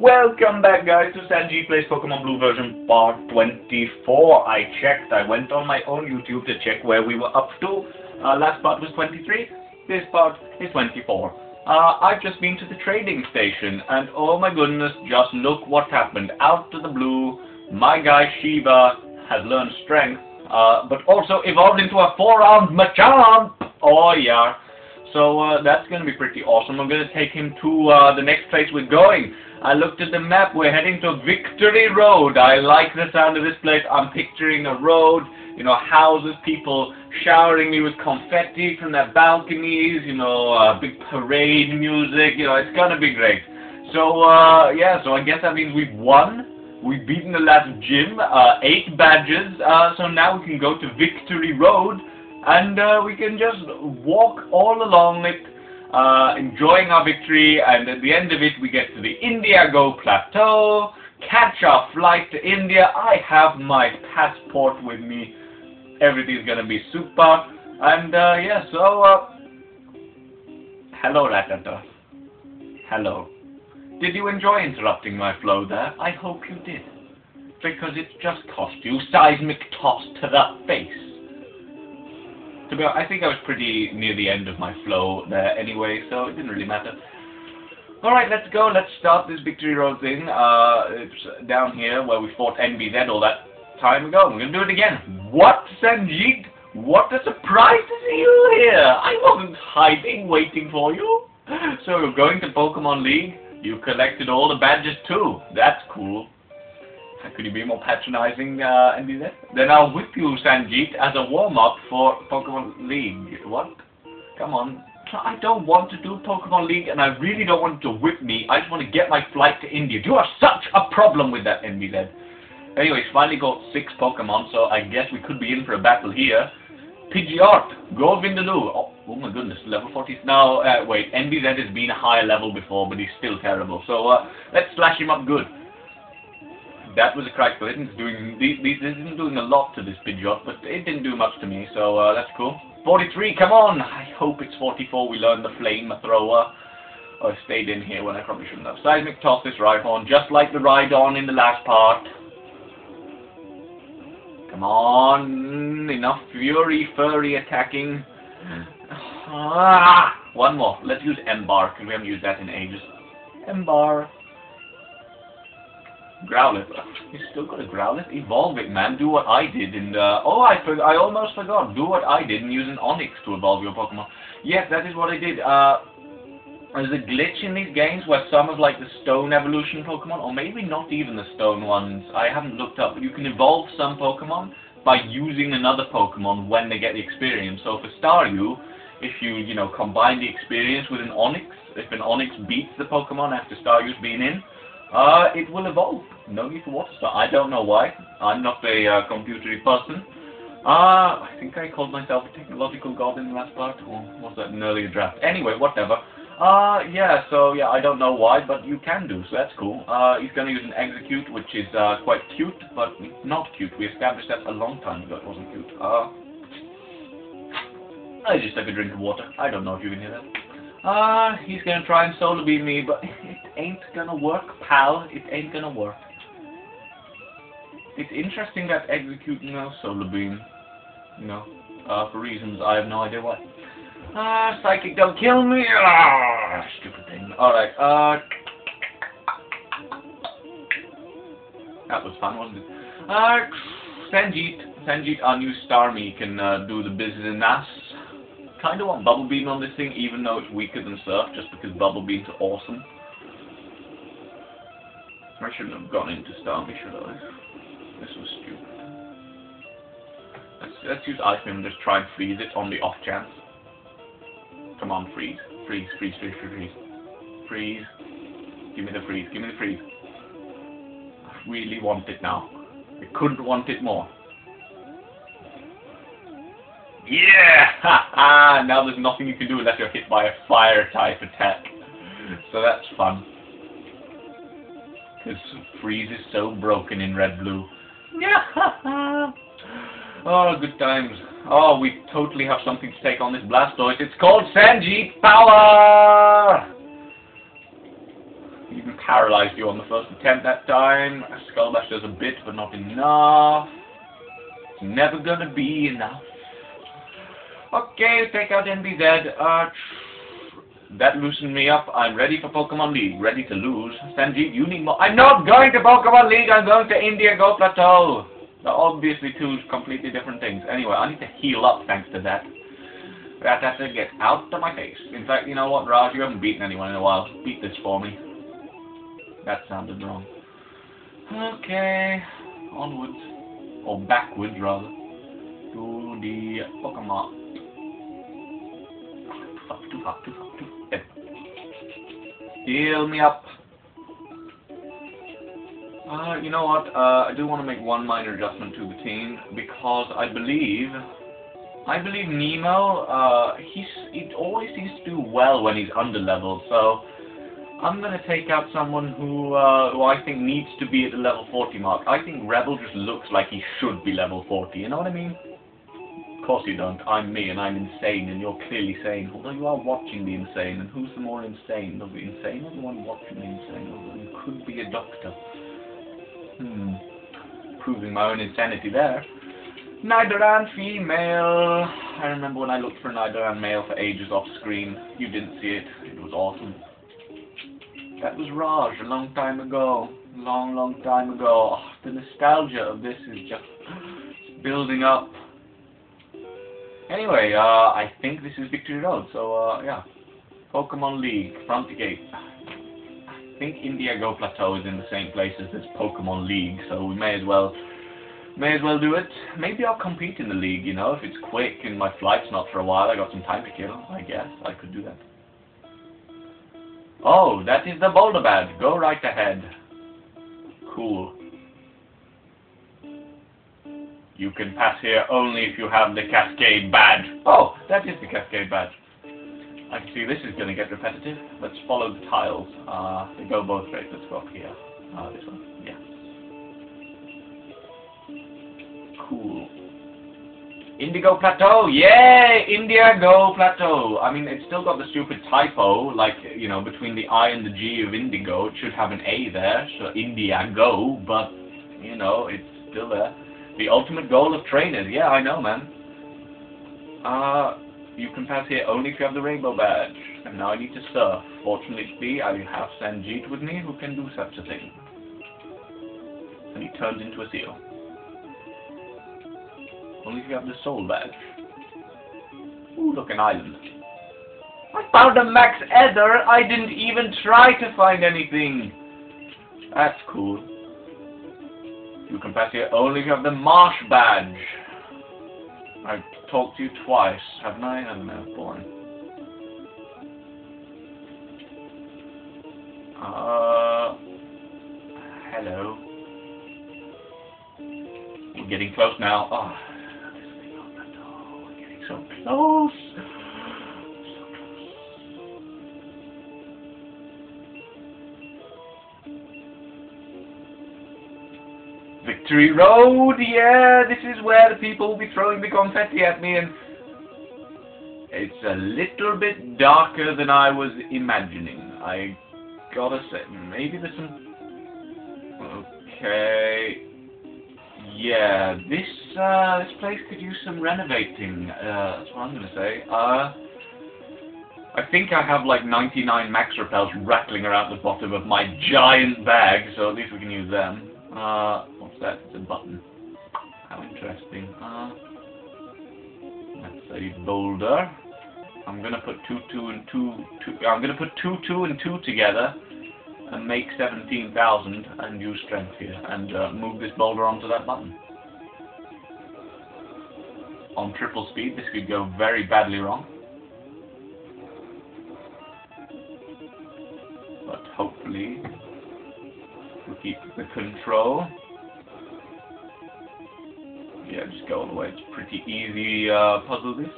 Welcome back guys to Sanjit Plays Pokemon Blue version part 24. I checked, I went on my own YouTube to check where we were up to. Uh, last part was 23, this part is 24. Uh, I've just been to the trading station and oh my goodness, just look what happened. Out to the blue, my guy Shiva has learned strength, uh, but also evolved into a four-armed Machamp! Oh yeah. So uh, that's going to be pretty awesome. I'm going to take him to uh, the next place we're going. I looked at the map. We're heading to Victory Road. I like the sound of this place. I'm picturing a road, you know, houses, people showering me with confetti from their balconies, you know, uh, big parade music. You know, it's going to be great. So, uh, yeah, so I guess that means we've won. We've beaten the last gym, uh, eight badges, uh, so now we can go to Victory Road and uh, we can just walk all along it, uh, enjoying our victory, and at the end of it we get to the Indiago Plateau, catch our flight to India, I have my passport with me, everything's gonna be super, and uh, yeah, so, uh, hello Rattata, hello. Did you enjoy interrupting my flow there? I hope you did. Because it's just cost you seismic toss to the face. To be honest, I think I was pretty near the end of my flow there anyway, so it didn't really matter. Alright, let's go. Let's start this Victory Road thing. Uh, it's down here where we fought NBZ all that time ago. We're going to do it again. What, Sanjit? What a surprise to see you here! I wasn't hiding, waiting for you. So you're going to Pokemon League? You collected all the badges too. That's cool. Could you be more patronizing uh, and do that? Then I'll whip you, Sanjit, as a warm-up for Pokemon League. What? Come on. I don't want to do Pokemon League, and I really don't want to whip me. I just want to get my flight to India. You have such a problem with that, NBZ? Anyways, finally got six Pokemon, so I guess we could be in for a battle here. Pidgeot, go Vindaloo. Oh, oh my goodness, level 40. Now, uh, wait, NBZ has been a higher level before, but he's still terrible. So, uh, let's slash him up good that was a crack It's doing these, isn't doing a lot to this Pidgeot, but it didn't do much to me, so uh, that's cool. 43, come on! I hope it's 44. We learned the flamethrower. I stayed in here when I probably shouldn't have. Seismic toss this Rhyhorn, just like the Rhydon in the last part. Come on, enough fury, furry attacking. Ah, one more. Let's use Ember, because we haven't used that in ages. Ember. Growlithe. You still got a Growlithe? Evolve it, man. Do what I did and, uh, oh, I I almost forgot. Do what I did and use an Onix to evolve your Pokemon. Yes, that is what I did. Uh, there's a glitch in these games where some of, like, the Stone Evolution Pokemon, or maybe not even the Stone ones, I haven't looked up, but you can evolve some Pokemon by using another Pokemon when they get the experience. So for Staryu, if you, you know, combine the experience with an Onix, if an Onix beats the Pokemon after Staryu's been in, uh, it will evolve. No need for water star. I don't know why. I'm not a uh, computery person. Uh, I think I called myself a technological god in the last part, or was that an earlier draft? Anyway, whatever. Uh, yeah, so, yeah, I don't know why, but you can do, so that's cool. Uh, he's gonna use an Exeggcute, which is, uh, quite cute, but not cute. We established that a long time ago, it wasn't cute. Uh, I just took a drink of water. I don't know if you can hear that. Uh, he's gonna try and solar beam me, but ain't gonna work, pal. It ain't gonna work. It's interesting that executing a solar beam, you know, uh, for reasons I have no idea why. Ah, psychic, don't kill me! Ah, stupid thing. Alright, uh... That was fun, wasn't it? Uh, Sanjit. Sanjit, our new Starmie, can uh, do the business in that. kind of want Bubble Beam on this thing, even though it's weaker than Surf, just because Bubble Beams awesome. I shouldn't have gone into Starmie, should I? This was stupid. Let's, let's use Ice Beam and just try and freeze it on the off chance. Come on, freeze. Freeze, freeze, freeze, freeze, freeze. Freeze. Give me the freeze, give me the freeze. I really want it now. I couldn't want it more. Yeah! now there's nothing you can do unless you're hit by a fire type attack. So that's fun. Because Freeze is so broken in red blue. Yeah! oh, good times. Oh, we totally have something to take on this Blastoise. It's called Sanjit Power! Even paralyzed you on the first attempt that time. Skull Bash does a bit, but not enough. It's never gonna be enough. Okay, take out NBZ. Uh, that loosened me up. I'm ready for Pokemon League. Ready to lose. Sanjeev, you need more. I'm not going to Pokemon League. I'm going to India Go Plateau. They're obviously two completely different things. Anyway, I need to heal up thanks to that. That has to get out of my face. In fact, you know what, Raj? You haven't beaten anyone in a while. Beat this for me. That sounded wrong. Okay. Onwards. Or backwards, rather. To the Pokemon. Too far. Heal me up. Uh, you know what? Uh, I do want to make one minor adjustment to the team because I believe, I believe Nemo. Uh, he's he always seems to do well when he's under level. So I'm gonna take out someone who uh, who I think needs to be at the level 40 mark. I think Rebel just looks like he should be level 40. You know what I mean? Course you don't. I'm me and I'm insane, and you're clearly sane. Although you are watching the insane, and who's the more insane? The insane or the one watching the insane? Although you could be a doctor. Hmm. Proving my own insanity there. Neither Nidoran female. I remember when I looked for a Nidoran male for ages off screen. You didn't see it. It was awesome. That was Raj a long time ago. Long, long time ago. Oh, the nostalgia of this is just building up. Anyway, uh, I think this is Victory Road, so uh, yeah. Pokemon League, front gate. I think India Go Plateau is in the same place as this Pokemon League, so we may as well may as well do it. Maybe I'll compete in the league, you know, if it's quick and my flight's not for a while, I got some time to kill, I guess. I could do that. Oh, that is the boulder Bad. Go right ahead. Cool. You can pass here only if you have the Cascade badge. Oh, that is the Cascade badge. I can see this is going to get repetitive. Let's follow the tiles. Uh, they go both ways. Let's go up here. Uh, this one. Yeah. Cool. Indigo Plateau! Yay! Indigo Plateau! I mean, it's still got the stupid typo, like, you know, between the I and the G of Indigo. It should have an A there, so Indiago, but, you know, it's still there. The ultimate goal of trainers. Yeah, I know, man. Uh, you can pass here only if you have the rainbow badge. And now I need to surf. Fortunately, I have Sanjit with me who can do such a thing. And he turns into a seal. Only if you have the soul badge. Ooh, look, an island. I found a Max Ether! I didn't even try to find anything! That's cool. You can pass here only if you have the Marsh badge. I've talked to you twice, haven't I? I don't know, boring. Uh, hello. We're getting close now. Oh, we're getting so close. Victory Road, yeah, this is where the people will be throwing the confetti at me and it's a little bit darker than I was imagining. I gotta say, maybe there's some... Okay... Yeah, this, uh, this place could use some renovating, uh, that's what I'm gonna say. Uh... I think I have like 99 max repels rattling around the bottom of my giant bag, so at least we can use them. Uh, what's that? It's a button. How interesting. Uh, that's a boulder. I'm gonna put two, two, and two, two. I'm gonna put two, two, and two together, and make 17,000, and use strength here, and uh, move this boulder onto that button. On triple speed, this could go very badly wrong. But hopefully, we keep the control. Yeah, just go all the way. It's pretty easy uh, puzzle this.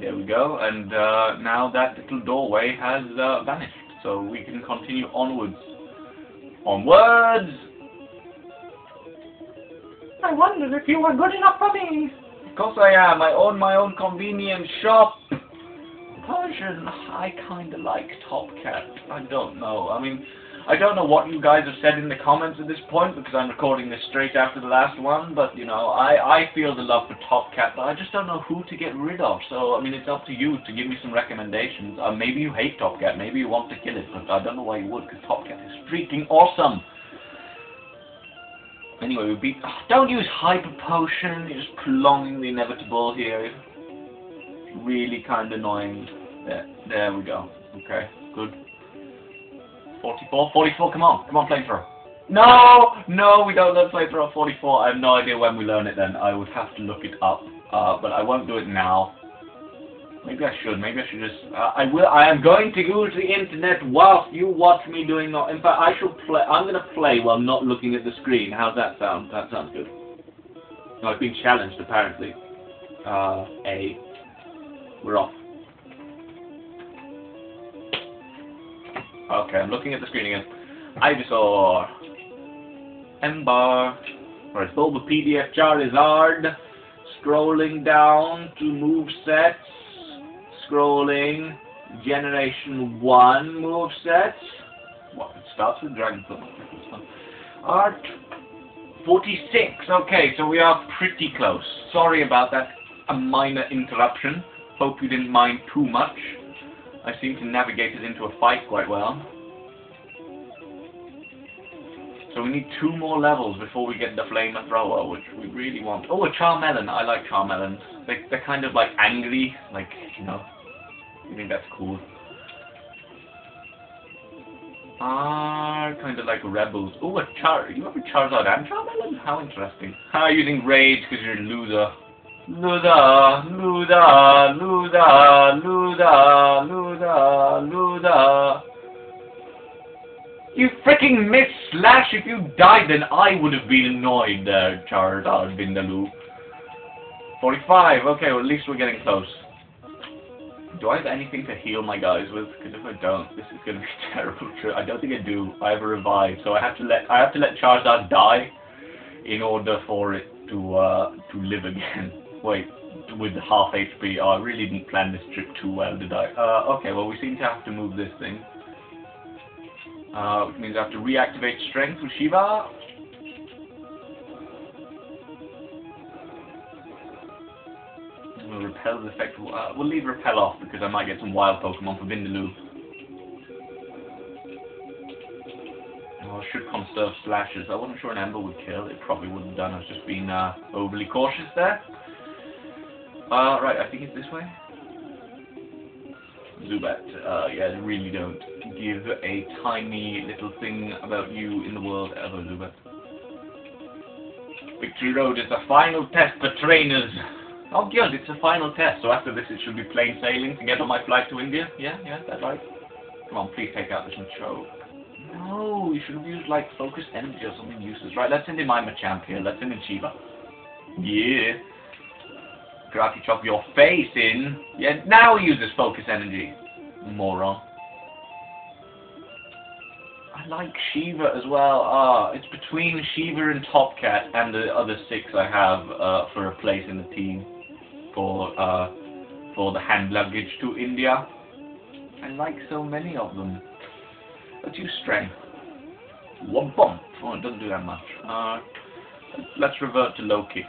There we go, and uh, now that little doorway has uh, vanished, so we can continue onwards. Onwards! I wondered if you were good enough for me. Of course I am. I own my own convenience shop. Version, I kind of like Top Cat. I don't know. I mean, I don't know what you guys have said in the comments at this point because I'm recording this straight after the last one, but you know, I, I feel the love for Top Cat, but I just don't know who to get rid of. So, I mean, it's up to you to give me some recommendations. Uh, maybe you hate Top Cat, maybe you want to kill it, but I don't know why you would because Top Cat is freaking awesome. Anyway, we beat. Oh, don't use Hyper Potion, you're just prolonging the inevitable here. Really kind of annoying. There, there we go. Okay, good. 44? 44, come on. Come on, flamethrower. No! No, we don't learn flamethrower 44. I have no idea when we learn it then. I would have to look it up. Uh, but I won't do it now. Maybe I should. Maybe I should just... Uh, I will. I am going to use the internet whilst you watch me doing that. In fact, I should play... I'm going to play while not looking at the screen. How's that sound? That sounds good. I've been challenged, apparently. Uh, A. We're off. Okay, I'm looking at the screen again. Ivysaur. Ember. Alright, Bulbapedia Charizard. Scrolling down to move sets. Scrolling. Generation 1 move sets. What? It starts with Dragon Art. 46. Okay, so we are pretty close. Sorry about that. A minor interruption. Hope you didn't mind too much. I seem to navigate it into a fight quite well. So we need two more levels before we get the flamethrower, which we really want. Oh, a Charmeleon. I like Charmeleons. They, they're kind of like angry, like, you know. I think that's cool. Ah, kind of like rebels. Oh, a Char. You have a Charizard and Charmeleon? How interesting. Ah, using Rage because you're a loser. Luda, Luda, Luda, Luda, Luda, Luda. You freaking missed Slash! If you died, then I would have been annoyed there, Charizard Vindaloo. 45, okay, well at least we're getting close. Do I have anything to heal my guys with? Because if I don't, this is going to be terrible. I don't think I do. I have a revive, so I have to let I have to let Charizard die in order for it to uh, to live again. Wait, with half HP. Oh, I really didn't plan this trip too well, did I? Uh, okay, well we seem to have to move this thing. Uh, which means I have to reactivate strength with Shiva. We'll repel the effect. Uh, we'll leave repel off because I might get some wild Pokemon for Vindaloo. Oh, I should conserve slashes. I wasn't sure an Ember would kill. It probably wouldn't have done. I was just being uh, overly cautious there. Uh, right, I think it's this way. Zubat, uh, yeah, really don't give a tiny little thing about you in the world ever, Zubat. Victory Road is the final test for trainers. Oh, good, it's a final test, so after this it should be plain sailing to get on my flight to India? Yeah, yeah, that's right. Come on, please take out this Machoke. No, you should have used, like, focus energy or something useless. Right, let's send in my Machamp here. Let's send in Shiva. Yeah karate chop your face in. Yeah, now he uses focus energy. Moron. I like Shiva as well. Ah, it's between Shiva and Top Cat and the other six I have uh, for a place in the team for uh, for the hand luggage to India. I like so many of them. Let's use strength. One bump. Oh, it doesn't do that much. Uh, let's revert to low kick.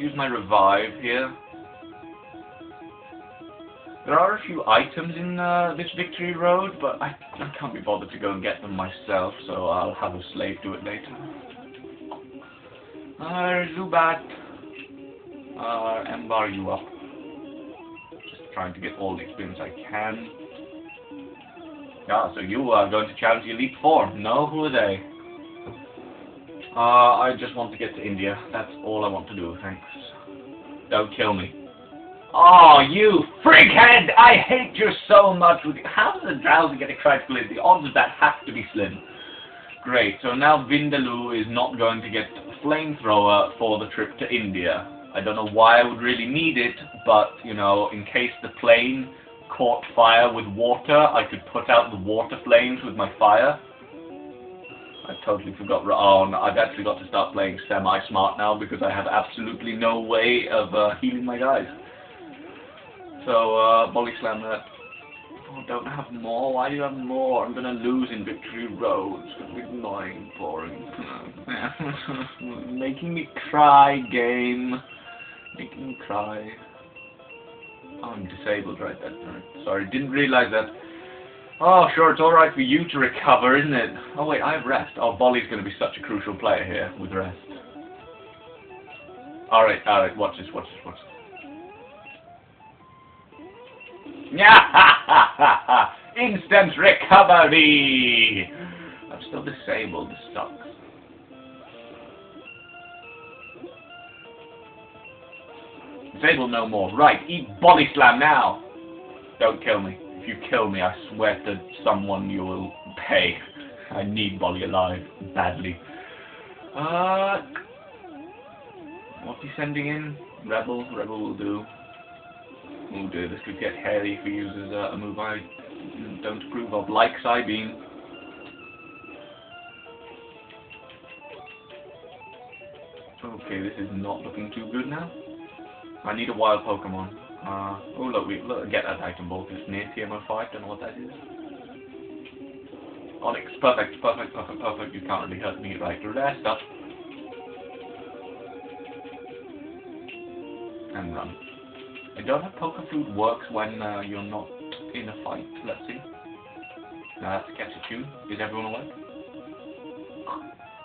Use my revive here. There are a few items in uh, this victory road, but I, I can't be bothered to go and get them myself, so I'll have a slave do it later. Uh, Zubat. Uh, Ember you up. Just trying to get all the experience I can. Yeah, so you are going to challenge Elite Four. No, who are they? Uh, I just want to get to India. That's all I want to do, thanks. Don't kill me. Oh, you freakhead! I hate you so much. How does a Drowzee get a critical hit? The odds of that have to be slim. Great, so now Vindaloo is not going to get a flamethrower for the trip to India. I don't know why I would really need it, but, you know, in case the plane caught fire with water, I could put out the water flames with my fire. I totally forgot. Oh, no, I've actually got to start playing semi-smart now because I have absolutely no way of uh, healing my guys. So, uh, Volley Slam that. Oh, don't have more. Why do you have more? I'm gonna lose in Victory Road. It's gonna be annoying, boring. Making me cry, game. Making me cry. Oh, I'm disabled right. Right. Sorry, didn't realize that. Oh, sure, it's alright for you to recover, isn't it? Oh, wait, I have rest. Oh, Bolly's going to be such a crucial player here with rest. Alright, alright, watch this, watch this, watch this. Yeah! Instant recovery! I'm still disabled, this sucks. Disabled no more. Right, eat Bolly slam now! Don't kill me. You kill me, I swear to someone you will pay. I need Bolly alive, badly. Uh, what's he sending in? Rebel? Rebel will do. Will do. This could get hairy if he uses uh, a move I don't approve of, like Psybeam. Okay, this is not looking too good now. I need a wild Pokemon. Uh, oh look, we look, get that item bolt. It's near TM05, don't know what that is. Onix, perfect, perfect, perfect, perfect. You can't really hurt me right rest up. And run. I don't have Poker food works when uh, you're not in a fight. Let's see. Now that's catch a tune. Is everyone awake?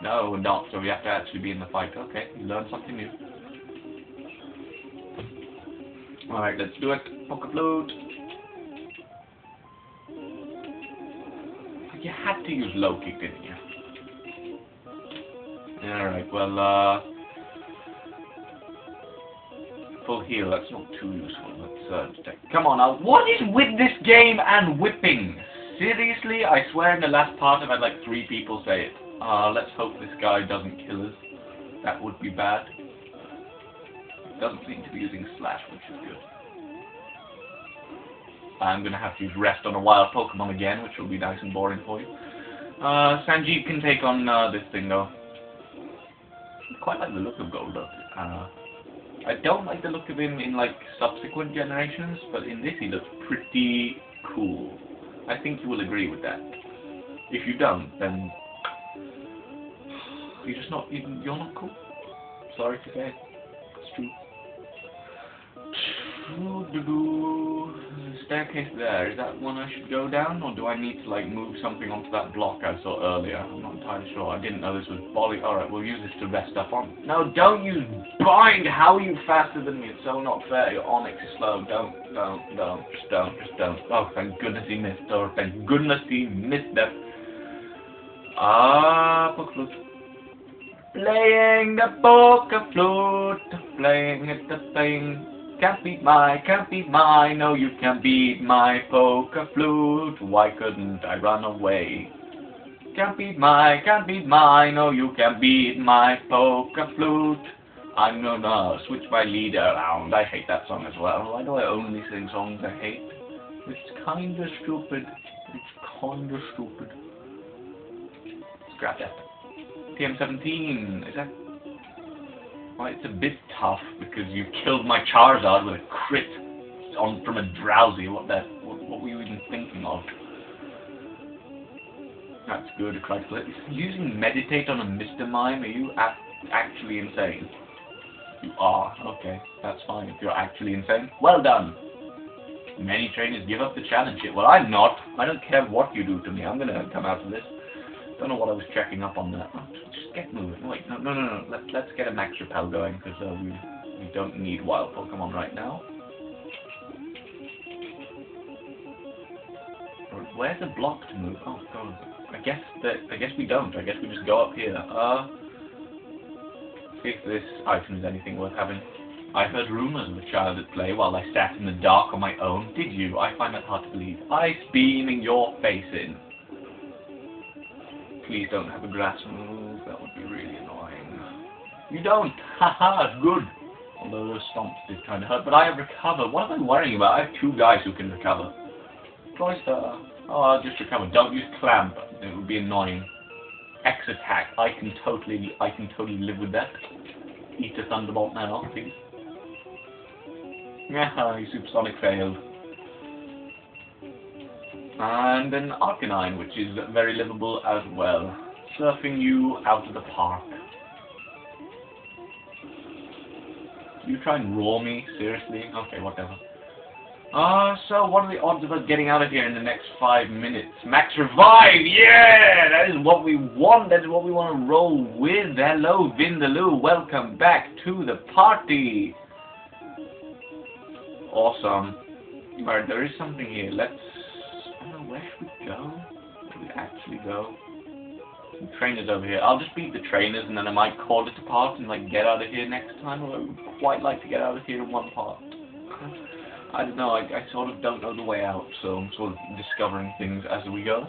No, not. So we have to actually be in the fight. Okay, learn something new. Alright, let's do it. Poker Flute. You had to use low kick, didn't you? Alright, well, uh... Full heal, that's not too useful. Let's, uh. Come on now, what is with this game and whipping? Seriously? I swear in the last part I've had like three people say it. Uh, let's hope this guy doesn't kill us. That would be bad. Doesn't seem to be using Slash, which is good. I'm going to have to Rest on a wild Pokemon again, which will be nice and boring for you. Uh, Sanjeev can take on uh, this thing, though. I quite like the look of Golduck. Uh, I don't like the look of him in, like, subsequent generations, but in this he looks pretty cool. I think you will agree with that. If you don't, then you're just not, you're not cool. Sorry to say. It's true. Staircase there, is that one I should go down, or do I need to like move something onto that block I saw earlier? I'm not entirely sure. I didn't know this was volley. Alright, we'll use this to rest up on. No, don't use bind! How are you faster than me? It's so not fair. Your Onix is slow. Don't, don't, don't, just don't, just don't. Oh, thank goodness he missed, or thank goodness he missed that. Ah, flute. Playing the poker flute, playing it the thing. Can't beat my, can't beat my, no you can't beat my poker flute. Why couldn't I run away? Can't beat my, can't beat my, no you can't beat my poker flute. I'm gonna switch my leader around. I hate that song as well. Why do I only sing songs I hate? It's kinda stupid. It's kinda stupid. Scrap that. TM17, is that well, it's a bit tough because you killed my Charizard with a crit on from a Drowzee. What that? What, what were you even thinking of? That's good. Critical. Using meditate on a Mr. Mime? Are you actually insane? You are. Okay, that's fine. If you're actually insane, well done. Many trainers give up the challenge. Well, I'm not. I don't care what you do to me. I'm gonna come out of this. Don't know what I was checking up on there. Get moving. Wait, no, no, no, no. Let, let's get a Max Repel going, because uh, we, we don't need wild Pokemon right now. Where's the block to move? Oh, God. I guess that, I guess we don't. I guess we just go up here. Uh, see if this item is anything worth having. I heard rumours of a child at play while I sat in the dark on my own. Did you? I find that hard to believe. Ice beaming your face in. Please don't have a grass move, that would be really annoying. You don't! Haha, it's good! Although those stomps did kind of hurt, but I have recovered. What am I worrying about? I have two guys who can recover. Cloyster. Uh, oh, I'll just recover. Don't use clamp. It would be annoying. X attack. I can totally, I can totally live with that. Eat a thunderbolt now, please. Yeah, supersonic failed. And an Arcanine, which is very livable as well. Surfing you out of the park. You try and roar me? Seriously? Okay, whatever. Uh, so what are the odds of us getting out of here in the next five minutes? Max Revive! Yeah! That is what we want. That is what we want to roll with. Hello, Vindaloo. Welcome back to the party. Awesome. Alright, there is something here. Let's... Where should we go? Where should we actually go? Some trainers over here. I'll just beat the trainers and then I might call it a part and like get out of here next time. I would quite like to get out of here in one part. I don't know, I, I sort of don't know the way out, so I'm sort of discovering things as we go.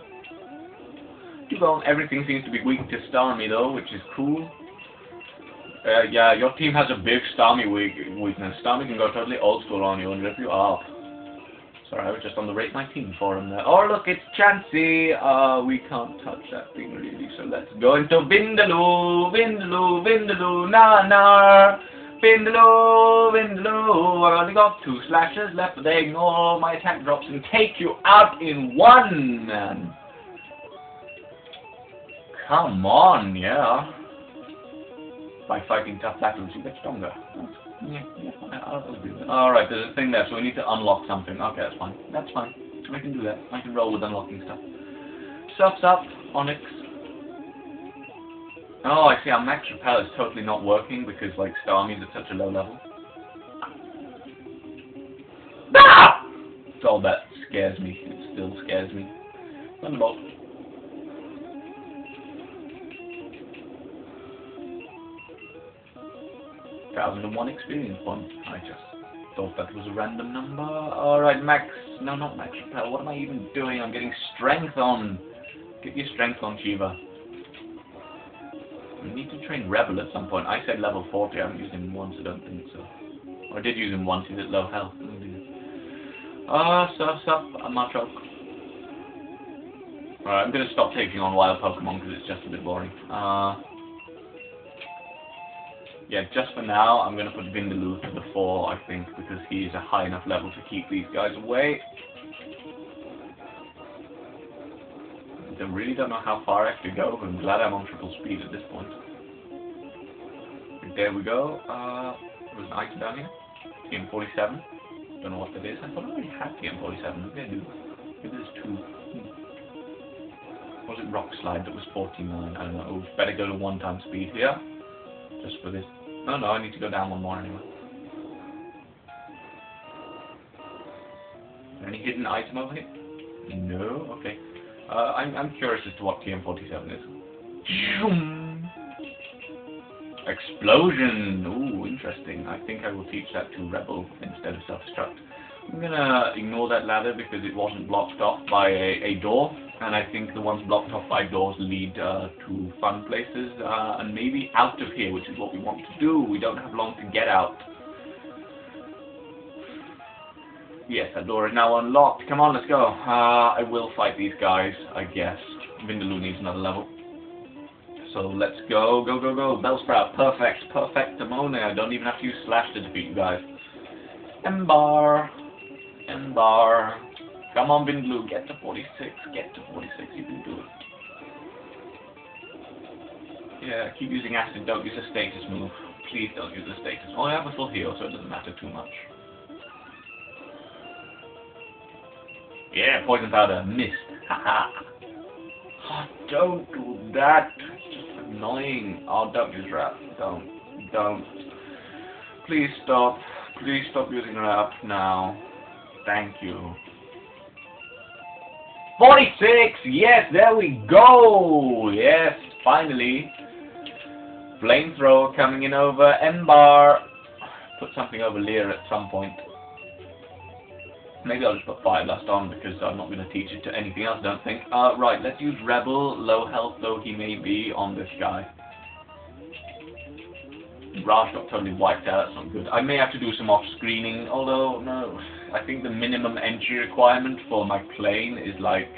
Well, everything seems to be weak to Starmie though, which is cool. Uh, yeah, your team has a big Starmie weak weakness. Starmie can go totally old school on you and rip you off. Sorry, I was just on the Rate My Team forum there. Oh look, it's Chansey! Uh, we can't touch that thing really, so let's go into Vindaloo, Vindaloo, Vindaloo, na na. Vindaloo, Vindaloo, I've only got two slashes left, but they ignore my attack drops and take you out in one, man. Come on, yeah. By fighting tough battles, you get stronger. Yeah, yeah, I'll do that. Alright, there's a thing there, so we need to unlock something. Okay, that's fine. That's fine. I can do that. I can roll with unlocking stuff. Surf's up, Onix. Oh, I see. Our max repel is totally not working because, like, Starmie's at such a low level. Ah! It's all that scares me. It still scares me. Thunderbolt. Thousand and one experience points. I just thought that was a random number. Alright, max. No, not max repel. What am I even doing? I'm getting strength on. Get your strength on, Shiva. We need to train Rebel at some point. I said level 40. I haven't used him once, I don't think so. Or I did use him once. He's at low health. Ah, uh, surf's up. A Machoke. Alright, I'm going to stop taking on wild Pokemon because it's just a bit boring. Uh, yeah, just for now, I'm going to put Vindaloo to the 4, I think, because he's a high enough level to keep these guys away. I really don't know how far I have to go, but I'm glad I'm on triple speed at this point. There we go. Uh, was an item down here. TM47. Don't know what that is. I thought I already had TM47. Maybe I do. Maybe there's two. Hmm. Was it Rock Slide that was 49? I don't know. Better go to one time speed here. Just for this. No, no, I need to go down one more anyway. Any hidden item over here? No? Okay. Uh, I'm, I'm curious as to what TM47 is. Explosion! Ooh, interesting. I think I will teach that to Rebel instead of Self-Destruct. I'm gonna ignore that ladder because it wasn't blocked off by a, a door, and I think the ones blocked off by doors lead uh, to fun places, uh, and maybe out of here, which is what we want to do. We don't have long to get out. Yes, that door is now unlocked. Come on, let's go. Uh, I will fight these guys, I guess. Vindaloo needs another level. So let's go, go, go, go. Bellsprout, perfect, perfect. Amone. I don't even have to use Slash to defeat you guys. Ember. Ember. Come on, Vindaloo, get to 46. Get to 46, you can do it. Yeah, keep using acid, don't use a status move. Please don't use a status. Oh, I have a full heal, so it doesn't matter too much. Yeah, poison powder. Missed. Haha. oh, don't do that. It's just annoying. Oh, don't use rap. Don't. Don't. Please stop. Please stop using rap now. Thank you. 46! Yes, there we go! Yes, finally. Flamethrower coming in over Ember. Put something over Leer at some point. Maybe I'll just put Fire on because I'm not going to teach it to anything else, I don't think. Uh, right, let's use Rebel, low health though he may be, on this guy. Raj got totally wiped out, that's not good. I may have to do some off-screening, although, no, I think the minimum entry requirement for my plane is like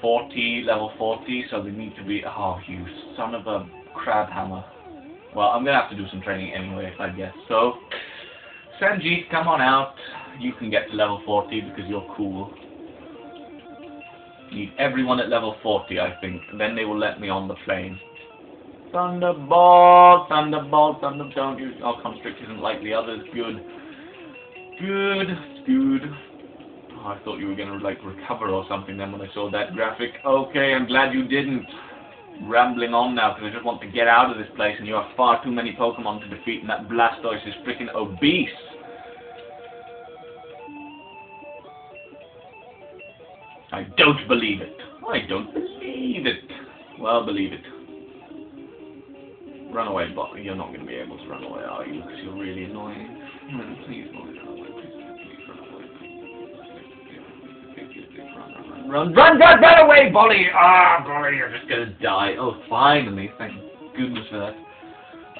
40, level 40, so they need to be, oh, you son of a crab hammer. Well, I'm going to have to do some training anyway, I guess. So, Sanjit, come on out. You can get to level 40 because you're cool. Need everyone at level 40, I think. And then they will let me on the plane. Thunderbolt, Thunderbolt, Thunderbolt, don't use... Oh, Constrict isn't like the others. Good. Good. Good. Oh, I thought you were to, like, recover or something then when I saw that graphic. Okay, I'm glad you didn't. Rambling on now, because I just want to get out of this place, and you have far too many Pokemon to defeat, and that Blastoise is freaking obese. I don't believe it. I don't believe it. Well, believe it. Run away, but you're not going to be able to run away, are you? Because you're really annoying. Hmm, please, run away. Please, run away. Run, run, run, run away, Bolly! Ah, Bolly, you're just going to die. Oh, finally. Thank goodness for that.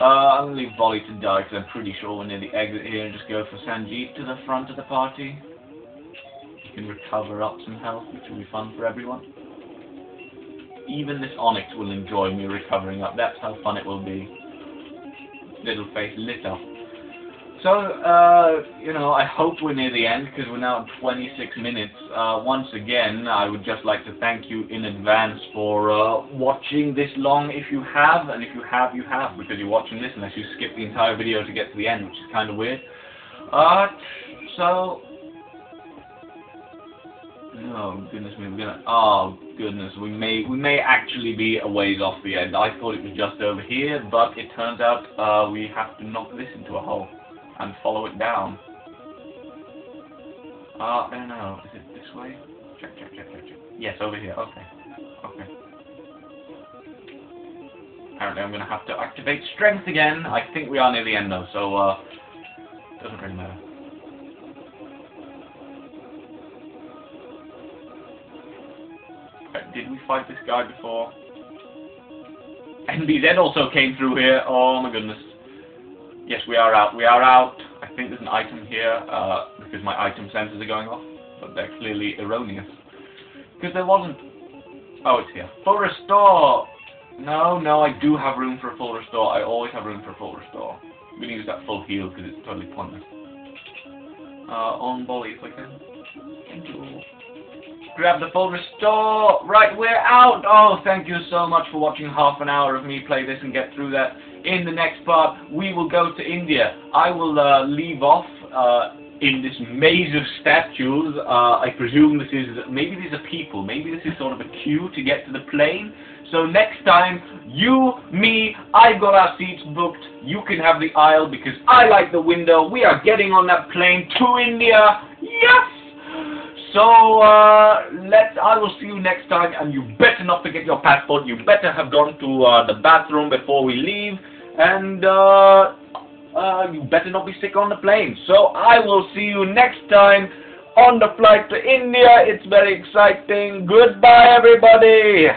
Uh, I'm going to leave Bolly to die because I'm pretty sure we're near the exit here and just go for Sanjit to the front of the party. You can recover up some health, which will be fun for everyone. Even this Onix will enjoy me recovering up. That's how fun it will be. Little face lit up. So, uh, you know, I hope we're near the end because we're now at 26 minutes. Uh, once again, I would just like to thank you in advance for uh, watching this long if you have, and if you have, you have, because you're watching this unless you skip the entire video to get to the end, which is kind of weird. Uh, so, Oh goodness me. Oh goodness, we may we may actually be a ways off the end. I thought it was just over here, but it turns out uh, we have to knock this into a hole and follow it down. Uh, I don't know. Is it this way? Check, check, check, check, check. Yes, over here. Okay. Okay. Apparently, I'm gonna have to activate strength again. I think we are near the end though, so uh, doesn't really matter. Did we fight this guy before? NBZ also came through here. Oh my goodness. Yes, we are out. We are out. I think there's an item here uh, because my item sensors are going off, but they're clearly erroneous. Because there wasn't. Oh, it's here. Full restore. No, no, I do have room for a full restore. I always have room for a full restore. Going to use that full heal because it's totally pointless. Uh, on Bolly if I can. Grab the full restore. Right, we're out. Oh, thank you so much for watching half an hour of me play this and get through that. In the next part, we will go to India. I will uh, leave off uh, in this maze of statues. Uh, I presume this is, maybe these are people. Maybe this is sort of a queue to get to the plane. So next time, you, me, I've got our seats booked. You can have the aisle because I like the window. We are getting on that plane to India. Yes! So, uh, let's, I will see you next time, and you better not forget your passport. You better have gone to uh, the bathroom before we leave, and uh, uh, you better not be sick on the plane. So, I will see you next time on the flight to India. It's very exciting. Goodbye, everybody.